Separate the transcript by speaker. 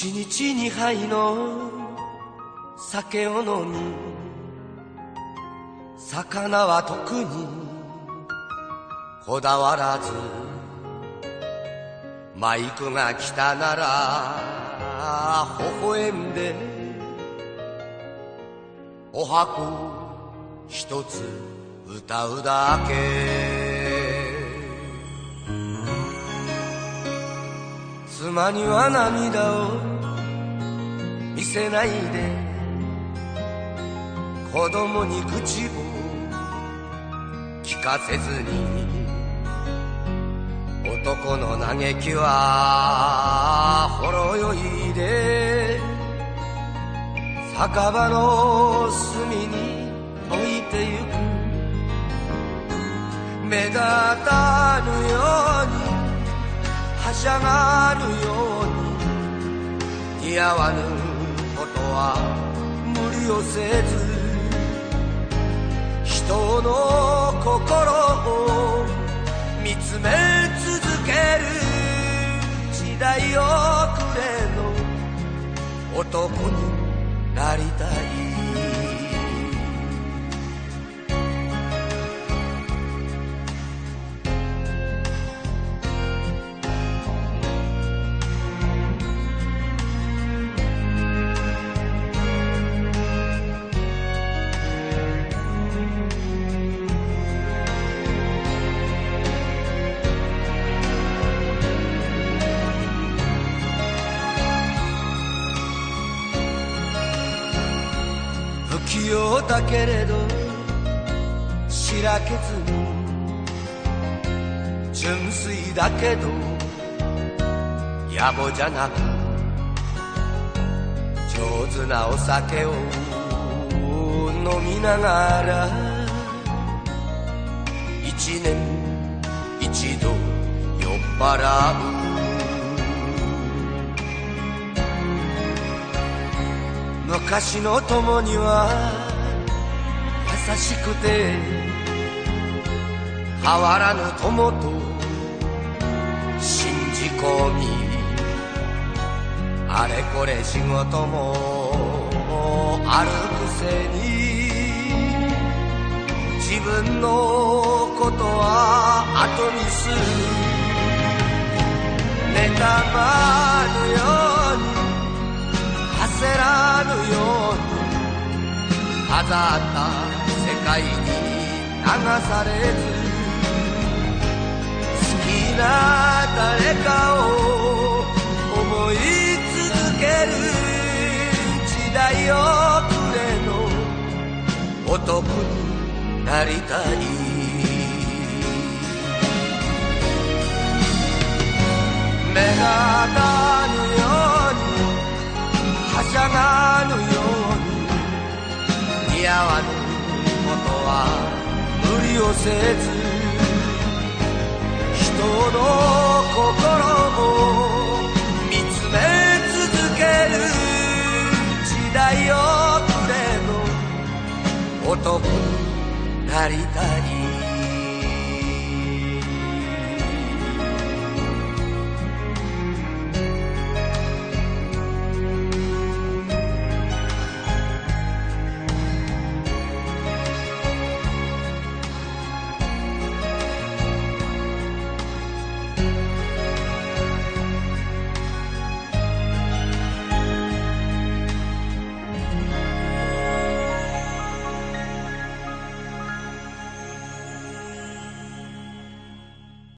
Speaker 1: 一日二杯の酒を飲み魚は特にこだわらずマイクが来たなら微笑んでお箱一つ歌うだけ。妻には涙を見せないで子供に口を聞かせずに男の嘆きはほろ酔いで酒場の隅に置いてゆく。目立たはしゃがるように似合わぬことは無理をせず人の心を見つめ続ける時代遅れの男になりたい。器用だけれどしらけずに純粋だけど野暮じゃなく上手なお酒を飲みながら一年一度酔っ払う。昔の友には優しくて変わらぬ友と信じ込みあれこれ仕事もあるくせに自分のことは後にする。妬ま飾った世界に流されず好きな誰かを思い続ける時代遅れの男になりたい。は無理をせず人の心を見つめ続ける時代遅れの男になりたい。